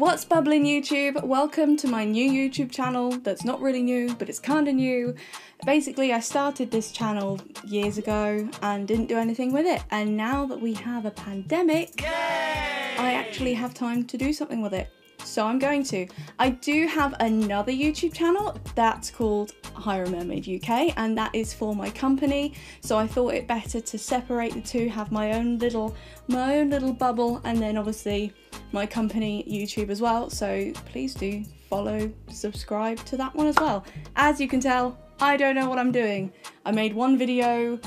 What's bubbling YouTube? Welcome to my new YouTube channel that's not really new, but it's kinda new. Basically, I started this channel years ago and didn't do anything with it. And now that we have a pandemic, I actually have time to do something with it. So I'm going to. I do have another YouTube channel that's called Hire a Mermaid UK, and that is for my company. So I thought it better to separate the two, have my own little my own little bubble, and then obviously my company YouTube as well. So please do follow, subscribe to that one as well. As you can tell, I don't know what I'm doing. I made one video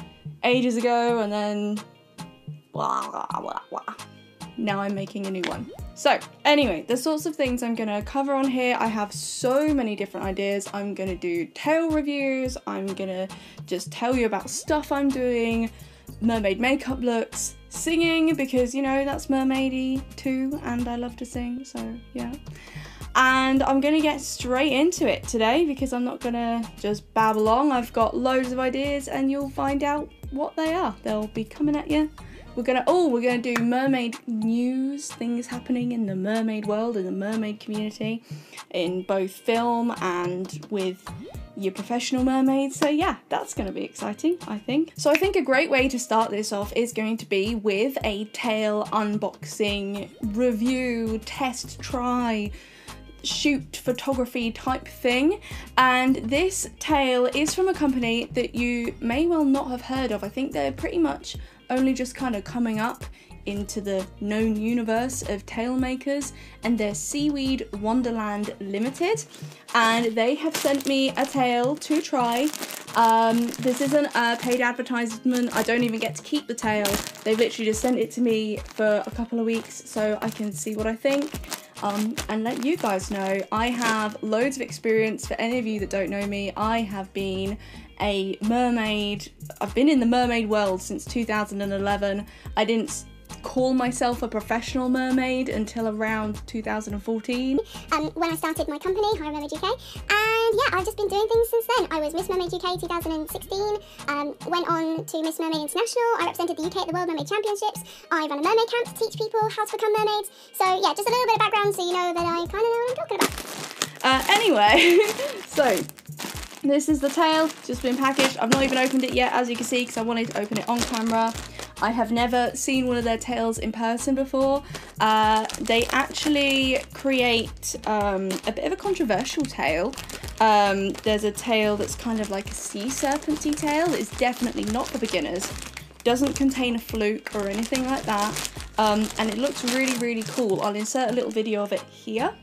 ages ago and then blah blah blah blah. Now I'm making a new one. So, anyway, the sorts of things I'm gonna cover on here, I have so many different ideas. I'm gonna do tail reviews, I'm gonna just tell you about stuff I'm doing, mermaid makeup looks, singing, because you know that's mermaidy too, and I love to sing, so yeah. And I'm gonna get straight into it today because I'm not gonna just babble on. I've got loads of ideas, and you'll find out what they are. They'll be coming at you we're gonna oh we're gonna do mermaid news, things happening in the mermaid world in the mermaid community, in both film and with your professional mermaids. So yeah, that's going to be exciting, I think. So I think a great way to start this off is going to be with a tail unboxing review, test, try, shoot photography type thing and this tail is from a company that you may well not have heard of. I think they're pretty much only just kind of coming up into the known universe of tail makers and they're Seaweed Wonderland Limited and they have sent me a tail to try. Um, this isn't a paid advertisement, I don't even get to keep the tail. They've literally just sent it to me for a couple of weeks so I can see what I think. Um, and let you guys know I have loads of experience. For any of you that don't know me, I have been a mermaid. I've been in the mermaid world since 2011. I didn't call myself a professional mermaid until around 2014. Um, when I started my company, Hire Mermaid UK, and yeah, I've just been doing things since then. I was Miss Mermaid UK 2016, um, went on to Miss Mermaid International, I represented the UK at the World Mermaid Championships, I run a mermaid camp to teach people how to become mermaids. So yeah, just a little bit of background so you know that I kind of know what I'm talking about. Uh, anyway, so this is the tail, just been packaged. I've not even opened it yet, as you can see, because I wanted to open it on camera. I have never seen one of their tails in person before. Uh, they actually create um, a bit of a controversial tail. Um, there's a tail that's kind of like a sea serpenty tail. It's definitely not for beginners. Doesn't contain a fluke or anything like that. Um, and it looks really, really cool. I'll insert a little video of it here.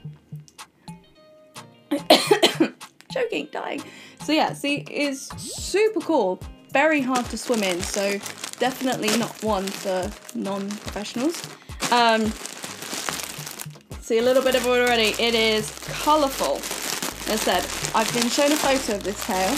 Joking, dying. So yeah, see, it's super cool. Very hard to swim in, so definitely not one for non-professionals. Um, see a little bit of it already. It is colourful. As I said, I've been shown a photo of this tail.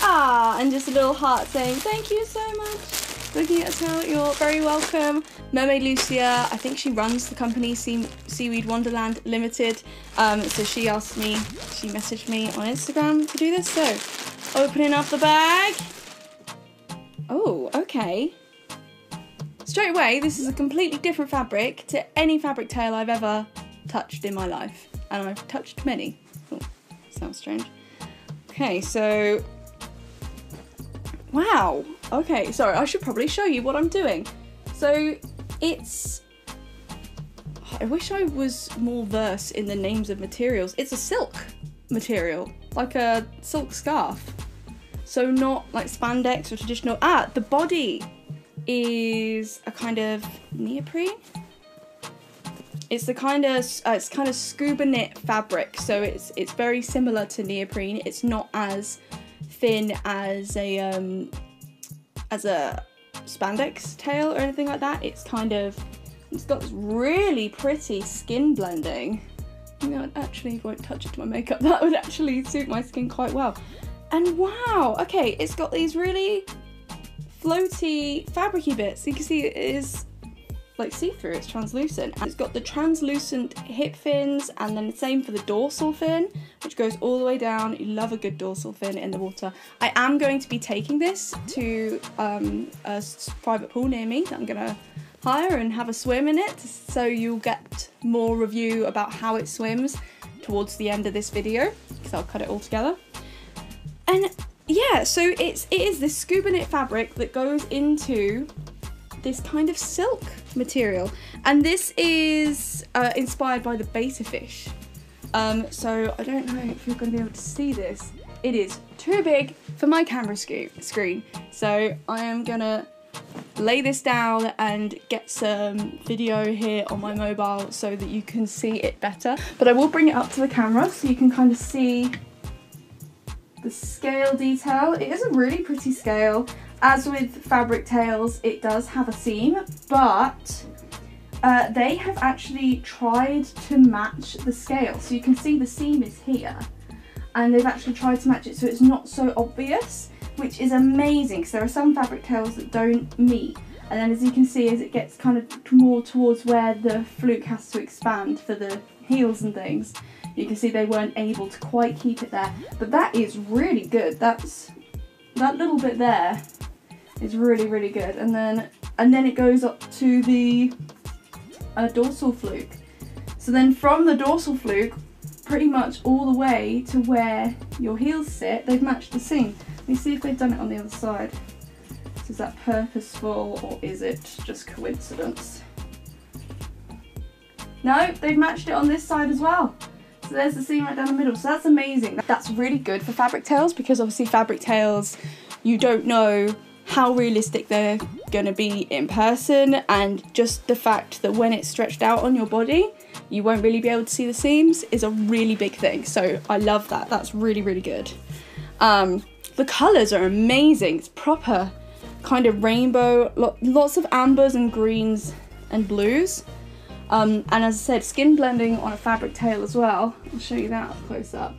Ah, and just a little heart saying, thank you so much. Looking at tail, you're very welcome. Mermaid Lucia, I think she runs the company sea Seaweed Wonderland Limited. Um, so she asked me, she messaged me on Instagram to do this. So opening up the bag. Oh, okay. Straight away, this is a completely different fabric to any fabric tail I've ever touched in my life. And I've touched many. Oh, sounds strange. Okay, so... Wow. Okay, sorry, I should probably show you what I'm doing. So, it's... I wish I was more versed in the names of materials. It's a silk material, like a silk scarf. So not like spandex or traditional. Ah, the body is a kind of neoprene. It's the kind of uh, it's kind of scuba knit fabric, so it's it's very similar to neoprene. It's not as thin as a um, as a spandex tail or anything like that. It's kind of it's got really pretty skin blending. You know, actually, if I won't touch it to my makeup, that would actually suit my skin quite well. And wow, okay, it's got these really floaty, fabricy bits. You can see it is like see-through, it's translucent. And it's got the translucent hip fins and then the same for the dorsal fin, which goes all the way down. You love a good dorsal fin in the water. I am going to be taking this to um, a private pool near me that I'm gonna hire and have a swim in it so you'll get more review about how it swims towards the end of this video because I'll cut it all together. And yeah, so it's it is this scuba knit fabric that goes into this kind of silk material and this is uh, inspired by the betta fish. Um, so I don't know if you're going to be able to see this. It is too big for my camera screen. So I am going to lay this down and get some video here on my mobile so that you can see it better. But I will bring it up to the camera so you can kind of see the scale detail. It is a really pretty scale. As with Fabric Tails, it does have a seam, but uh, they have actually tried to match the scale. So you can see the seam is here, and they've actually tried to match it so it's not so obvious which is amazing because there are some fabric tails that don't meet and then as you can see as it gets kind of more towards where the fluke has to expand for the heels and things you can see they weren't able to quite keep it there but that is really good that's that little bit there is really really good and then and then it goes up to the uh, dorsal fluke so then from the dorsal fluke pretty much all the way to where your heels sit they've matched the seam let me see if they've done it on the other side. is that purposeful or is it just coincidence? No, they've matched it on this side as well. So there's the seam right down the middle. So that's amazing. That's really good for fabric tails because obviously fabric tails, you don't know how realistic they're to be in person and just the fact that when it's stretched out on your body, you won't really be able to see the seams is a really big thing. So I love that. That's really, really good. Um, the colours are amazing. It's proper kind of rainbow, lots of ambers and greens and blues. Um, and as I said, skin blending on a fabric tail as well. I'll show you that up close up.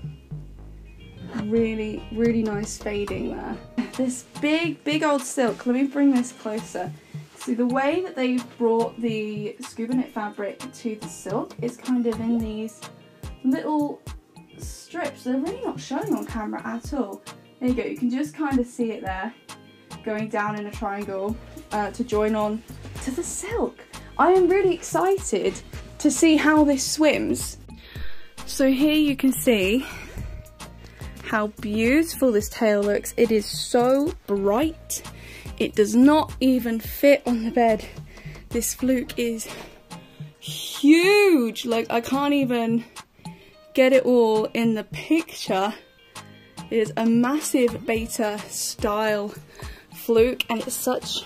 Really, really nice fading there. This big, big old silk. Let me bring this closer. See, the way that they've brought the scuba knit fabric to the silk is kind of in these little strips. They're really not showing on camera at all. There you go, you can just kind of see it there going down in a triangle uh, to join on to the silk. I am really excited to see how this swims. So here you can see how beautiful this tail looks. It is so bright. It does not even fit on the bed. This fluke is huge. Like I can't even get it all in the picture is a massive betta style fluke and it's such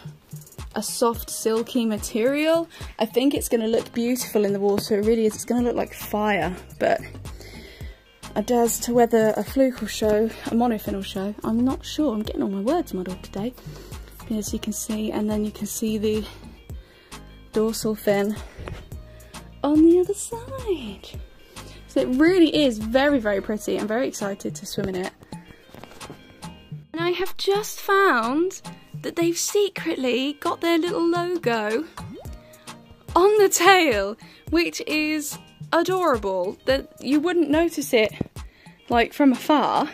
a soft silky material. I think it's going to look beautiful in the water, it really is. It's going to look like fire, but as to whether a fluke will show, a monofin will show, I'm not sure. I'm getting all my words muddled today. As you can see, and then you can see the dorsal fin on the other side. So it really is very, very pretty. I'm very excited to swim in it. And I have just found that they've secretly got their little logo on the tail, which is adorable. That you wouldn't notice it like from afar.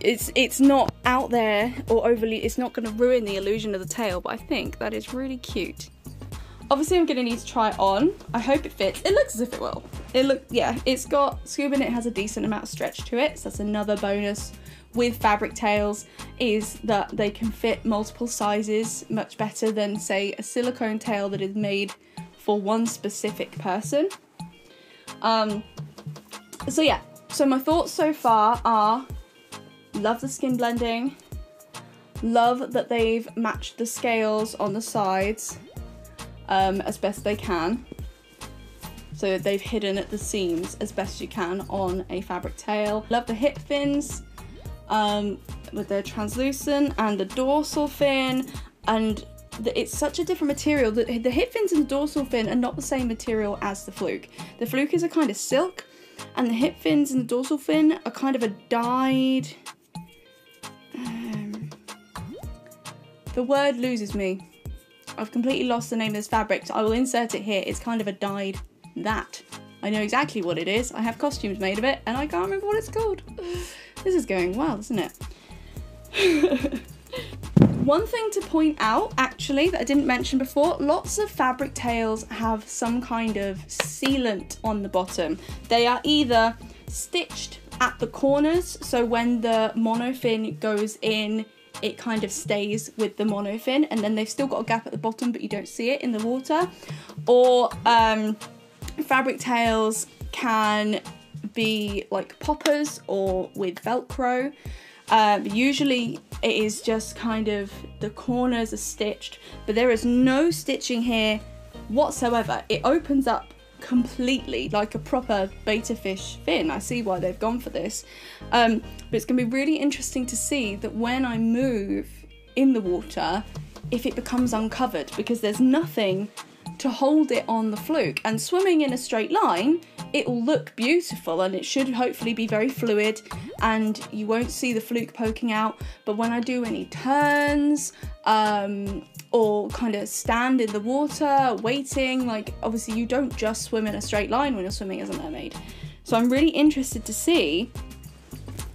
It's it's not out there or overly it's not gonna ruin the illusion of the tail, but I think that is really cute. Obviously I'm gonna need to try it on. I hope it fits. It looks as if it will. It look yeah, it's got scuba knit has a decent amount of stretch to it, so that's another bonus with fabric tails is that they can fit multiple sizes much better than say a silicone tail that is made for one specific person. Um, so yeah, so my thoughts so far are love the skin blending, love that they've matched the scales on the sides um, as best they can. So they've hidden at the seams as best you can on a fabric tail. Love the hip fins, um, with the translucent and the dorsal fin and the, it's such a different material. that the hip fins and the dorsal fin are not the same material as the fluke. The fluke is a kind of silk and the hip fins and the dorsal fin are kind of a dyed... Um, the word loses me. I've completely lost the name of this fabric. So I will insert it here. It's kind of a dyed that. I know exactly what it is. I have costumes made of it and I can't remember what it's called. This is going well, isn't it? one thing to point out actually that I didn't mention before, lots of fabric tails have some kind of sealant on the bottom. They are either stitched at the corners, so when the monofin goes in, it kind of stays with the monofin and then they've still got a gap at the bottom but you don't see it in the water. Or um, fabric tails can be like poppers or with velcro. Um, usually it is just kind of the corners are stitched but there is no stitching here whatsoever. It opens up completely like a proper betta fish fin. I see why they've gone for this. Um, but it's going to be really interesting to see that when I move in the water, if it becomes uncovered because there's nothing to hold it on the fluke. And swimming in a straight line, it will look beautiful and it should hopefully be very fluid and you won't see the fluke poking out. But when I do any turns, um, or kind of stand in the water waiting. Like, obviously, you don't just swim in a straight line when you're swimming as a mermaid. So, I'm really interested to see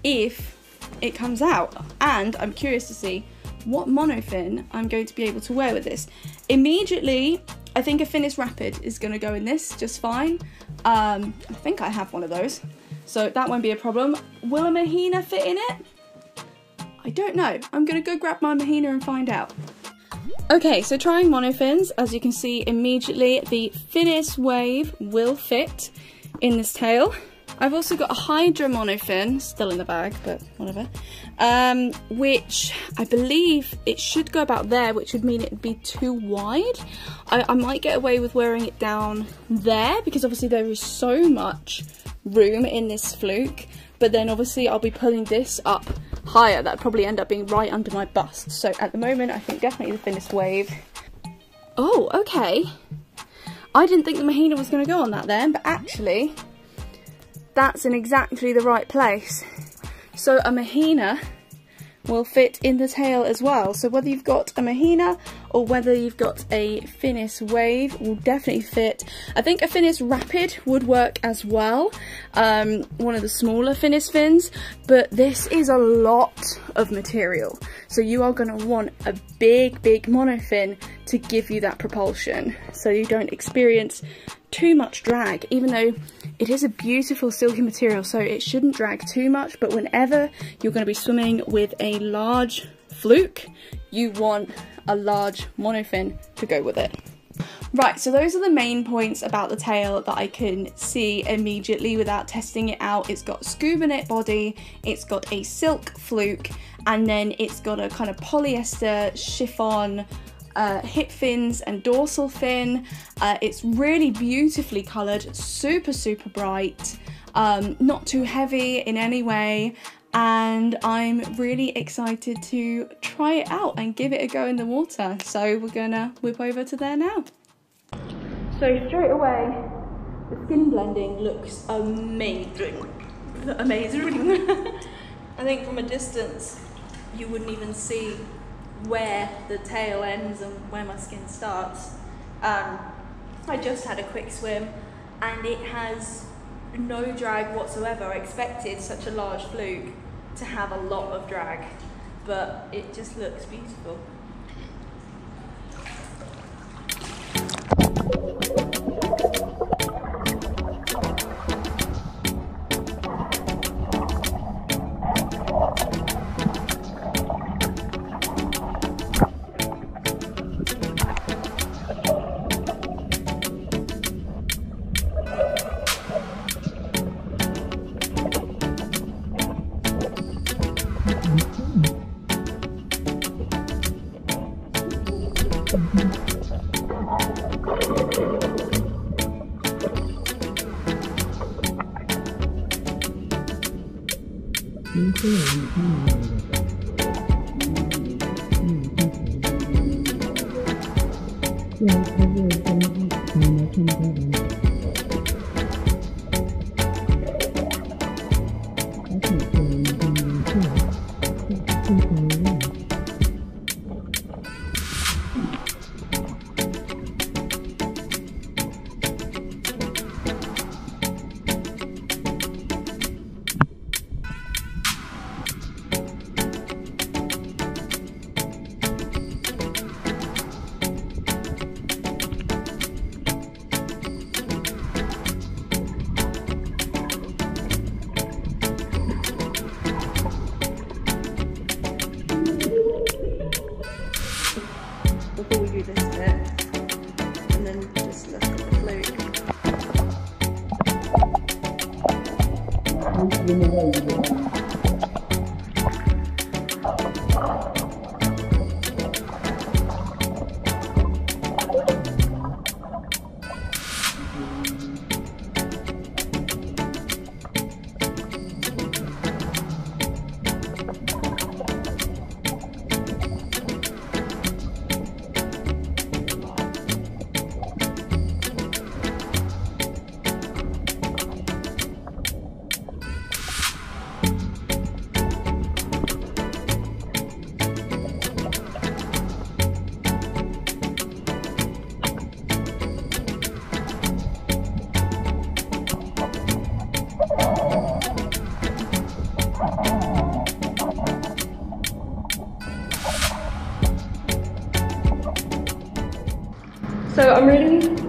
if it comes out, and I'm curious to see what monofin I'm going to be able to wear with this. Immediately, I think a Finis Rapid is going to go in this just fine. Um, I think I have one of those, so that won't be a problem. Will a Mahina fit in it? I don't know. I'm going to go grab my Mahina and find out. Okay, so trying monofins, as you can see immediately, the Finis Wave will fit in this tail. I've also got a Hydra monofin, still in the bag, but whatever, um, which I believe it should go about there, which would mean it'd be too wide. I, I might get away with wearing it down there, because obviously there is so much room in this fluke, but then obviously I'll be pulling this up higher, that'd probably end up being right under my bust. So at the moment, I think definitely the Finis Wave. Oh, okay. I didn't think the Mahina was going to go on that then, but actually, that's in exactly the right place. So a Mahina will fit in the tail as well. So whether you've got a Mahina or whether you've got a Finis Wave will definitely fit. I think a Finis Rapid would work as well, um, one of the smaller Finis fins, but this is a lot of material. So you are going to want a big, big monofin to give you that propulsion so you don't experience too much drag, even though it is a beautiful silky material, so it shouldn't drag too much, but whenever you're going to be swimming with a large fluke, you want a large monofin to go with it. Right, so those are the main points about the tail that I can see immediately without testing it out. It's got scuba knit body, it's got a silk fluke, and then it's got a kind of polyester chiffon uh, hip fins and dorsal fin. Uh, it's really beautifully coloured, super, super bright, um, not too heavy in any way. And I'm really excited to try it out and give it a go in the water. So we're gonna whip over to there now. So straight away, the skin blending looks amazing. Amazing. I think from a distance, you wouldn't even see where the tail ends and where my skin starts. Um, I just had a quick swim and it has no drag whatsoever. I expected such a large fluke to have a lot of drag, but it just looks beautiful. before you lift bit, and then just look at the fluid.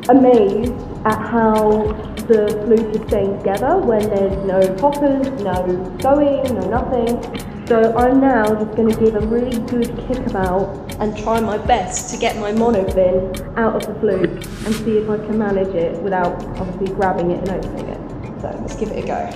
Amazed at how the fluke is staying together when there's no poppers, no going, no nothing. So I'm now just going to give a really good kick about and try my best to get my monofin out of the fluke and see if I can manage it without obviously grabbing it and opening it. So let's give it a go.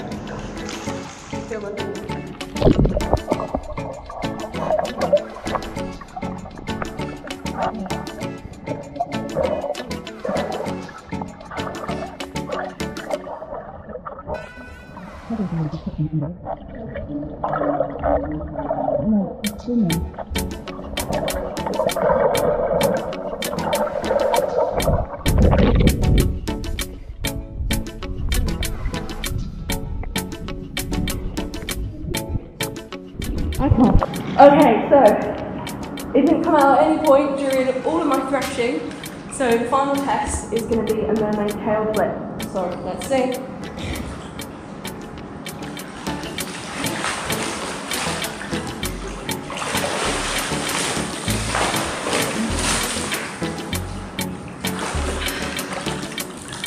Final test is going to be a mermaid tail flip. So let's see.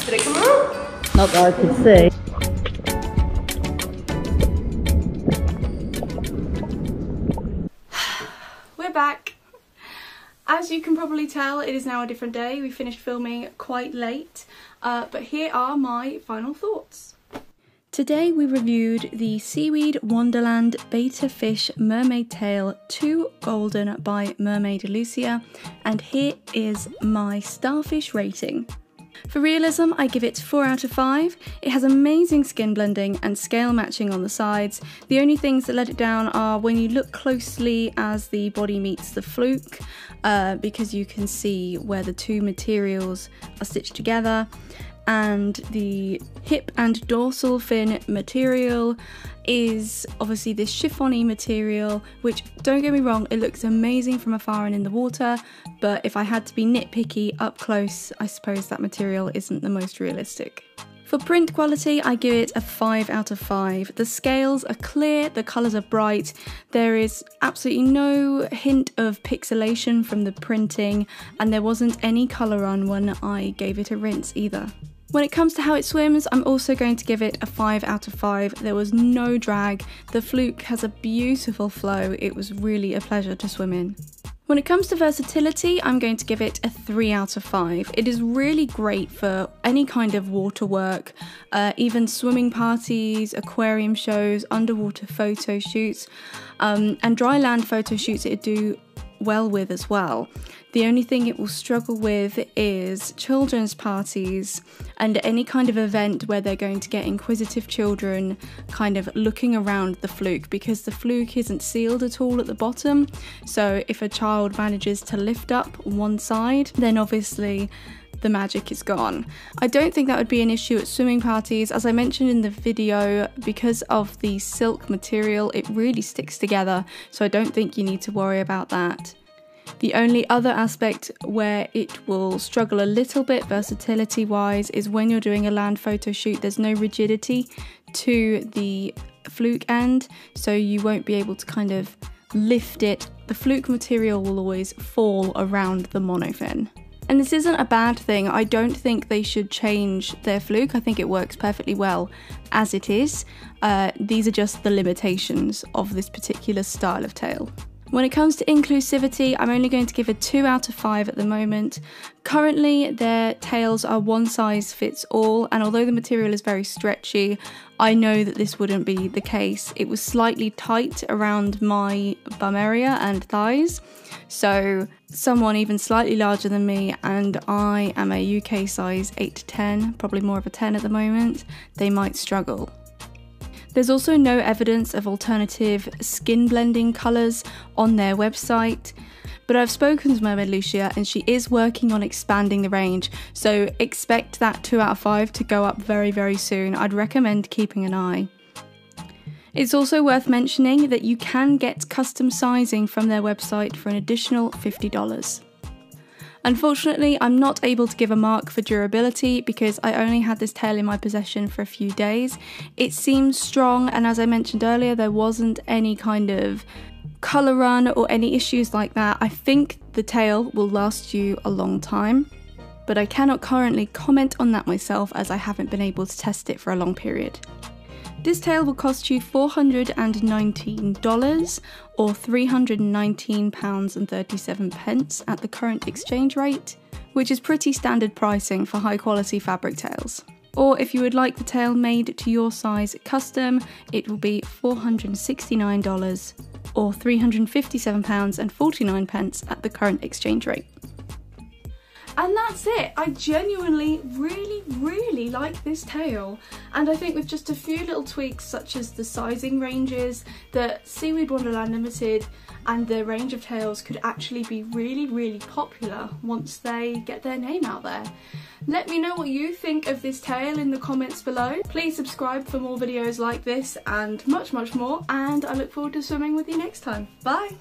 Did it come out? Not that I could see. Tell, it is now a different day. We finished filming quite late, uh, but here are my final thoughts. Today we reviewed the Seaweed Wonderland Betta Fish Mermaid Tail 2 Golden by Mermaid Lucia, and here is my starfish rating. For realism, I give it 4 out of 5. It has amazing skin blending and scale matching on the sides. The only things that let it down are when you look closely as the body meets the fluke, uh, because you can see where the two materials are stitched together. And the hip and dorsal fin material is obviously this chiffony material, which don't get me wrong, it looks amazing from afar and in the water, but if I had to be nitpicky up close, I suppose that material isn't the most realistic. For print quality, I give it a 5 out of 5. The scales are clear, the colours are bright, there is absolutely no hint of pixelation from the printing, and there wasn't any colour on when I gave it a rinse either. When it comes to how it swims, I'm also going to give it a 5 out of 5. There was no drag, the fluke has a beautiful flow, it was really a pleasure to swim in. When it comes to versatility, I'm going to give it a 3 out of 5. It is really great for any kind of water work, uh, even swimming parties, aquarium shows, underwater photo shoots, um, and dry land photo shoots it do well with as well. The only thing it will struggle with is children's parties and any kind of event where they're going to get inquisitive children kind of looking around the fluke because the fluke isn't sealed at all at the bottom. So if a child manages to lift up one side, then obviously the magic is gone. I don't think that would be an issue at swimming parties. As I mentioned in the video, because of the silk material, it really sticks together, so I don't think you need to worry about that. The only other aspect where it will struggle a little bit versatility wise is when you're doing a land photo shoot, there's no rigidity to the fluke end, so you won't be able to kind of lift it. The fluke material will always fall around the monofin. And this isn't a bad thing. I don't think they should change their fluke. I think it works perfectly well as it is. Uh, these are just the limitations of this particular style of tail. When it comes to inclusivity, I'm only going to give a 2 out of 5 at the moment. Currently, their tails are one size fits all, and although the material is very stretchy, I know that this wouldn't be the case. It was slightly tight around my bum area and thighs, so someone even slightly larger than me, and I am a UK size 8 to 10, probably more of a 10 at the moment, they might struggle. There's also no evidence of alternative skin blending colours on their website. But I've spoken to Mermaid Lucia and she is working on expanding the range, so expect that 2 out of 5 to go up very, very soon. I'd recommend keeping an eye. It's also worth mentioning that you can get custom sizing from their website for an additional $50. Unfortunately, I'm not able to give a mark for durability because I only had this tail in my possession for a few days. It seems strong, and as I mentioned earlier, there wasn't any kind of colour run or any issues like that. I think the tail will last you a long time, but I cannot currently comment on that myself as I haven't been able to test it for a long period. This tail will cost you $419 or £319.37 at the current exchange rate, which is pretty standard pricing for high quality fabric tails. Or if you would like the tail made to your size custom, it will be $469 or £357.49 at the current exchange rate. And that's it. I genuinely really, really like this tail. And I think with just a few little tweaks such as the sizing ranges, that Seaweed Wonderland Limited and the range of tails could actually be really, really popular once they get their name out there. Let me know what you think of this tail in the comments below. Please subscribe for more videos like this and much, much more. And I look forward to swimming with you next time. Bye!